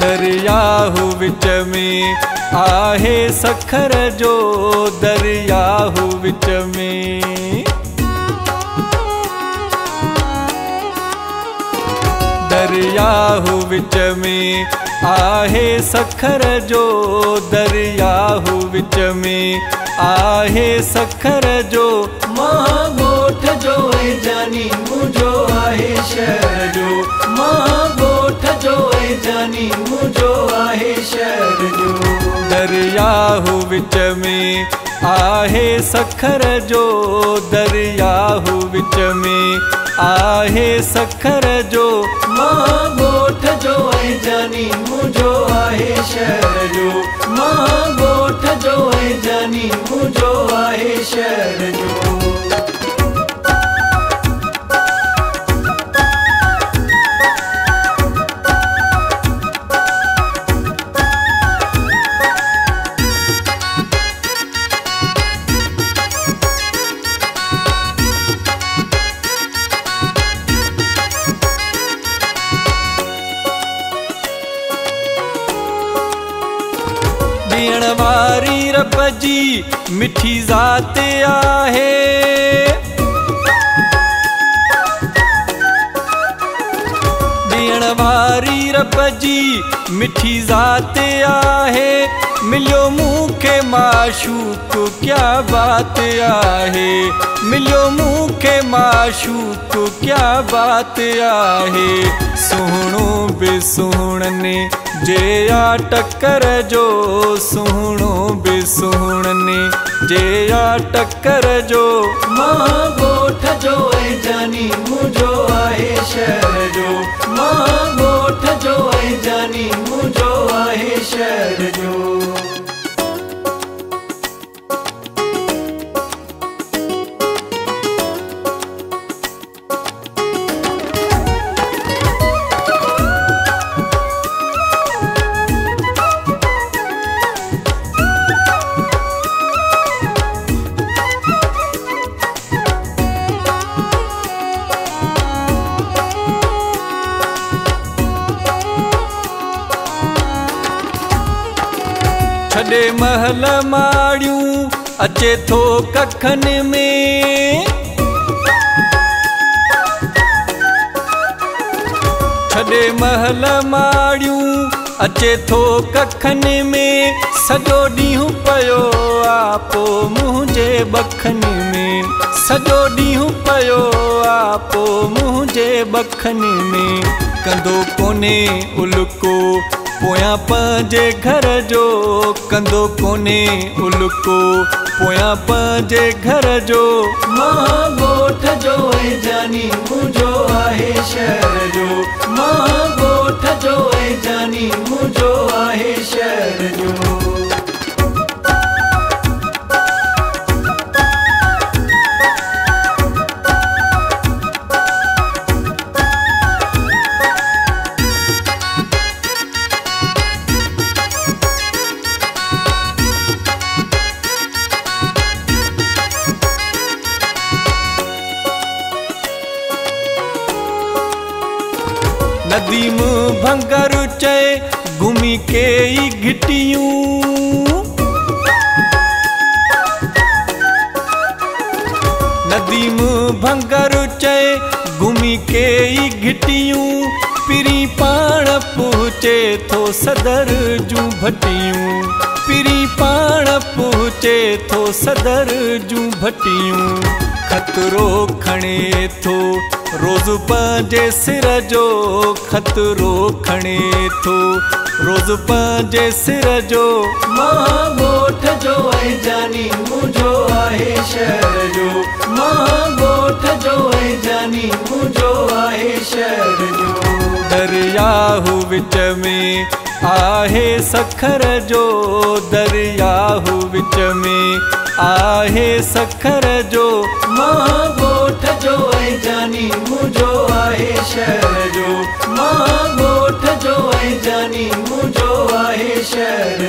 दरियाहु विच में आहे सखर जो में। दरियाहु विच में आहे सखर जो दरियाहु विच में आहे सखर जो मां منهنجو آهي شهر جو. درياهه وچ ۾ آهي سکر جو. درياهه وچ ۾ آهي سکر جو. مان ڳوٺ جو ۽ جاني منهنجو آهي شهر جو. مان ڳوٺ جو ۽ جاني منهنجو آهي شهر جو वारी रब जी मिठी ज़ात आहे। ॾियण वारी रब जी मिठी ज़ात आहे, मिलियो मूंखे माशूक क्या बात आहे? मिलियो मूंखे माशूक क्या बात आहे? सुहिणो बि सुहिणने, जे आ टकर जो सुहिणो बि सुहिणने, जे आ टकर जो माँ ॻोठ जो ऐं जानी मुंहिंजो आहे शहर जो। माँ جو ۽ جاني منهنجو آهي شهر ڇڏي مهل ماڙيون اچي ٿو ڪکن ۾. ڇڏي مهل ماڙيون اچي ٿو ڪکن ۾. سڄو ڏينهن پيو آهي پوءِ منهنجي بکن ۾. سڄو ڏينهن پيو آهي پوءِ منهنجي بکن ۾. ڪندو ڪونهي الڪو پويان پنهنجي گهر جو ڪندو ڪونهي الڪو. پويان پنهنجي گهر جو مان ڳوٺ جو ۽ جاني منهنجو آهي شهر جو. مان ڳوٺ جو ۽ جاني منهنجو آهي شهر جو نديم ڀنگر چئي گهمي ڪي ئي گهٽيون. نديم ڀنگر چئي گهمي ڪي ئي گهٽيون. پري پاڻ پهچي ٿو صدر جون ڀٽيون. پري پاڻ پهچي ٿو صدر جون ڀٽيون. خطرو کڻي ٿو روز پنهنجي سر جو خطرو کڻي ٿو. روز پنهنجي سر جو مان ڳوٺ جو ۽ جاني منهنجو آهي شهر جو. مان ڳوٺ جو ۽ جاني منهنجو آهي شهر جو. درياهه وچ ۾ آهي سکر جو. درياهه وچ ۾ آهي سکر جو. مان जो ऐं जानी मुंहिंजो आहे शहर जो। माँ ॻोठ जो ऐं जानी मुंहिंजो आहे शहर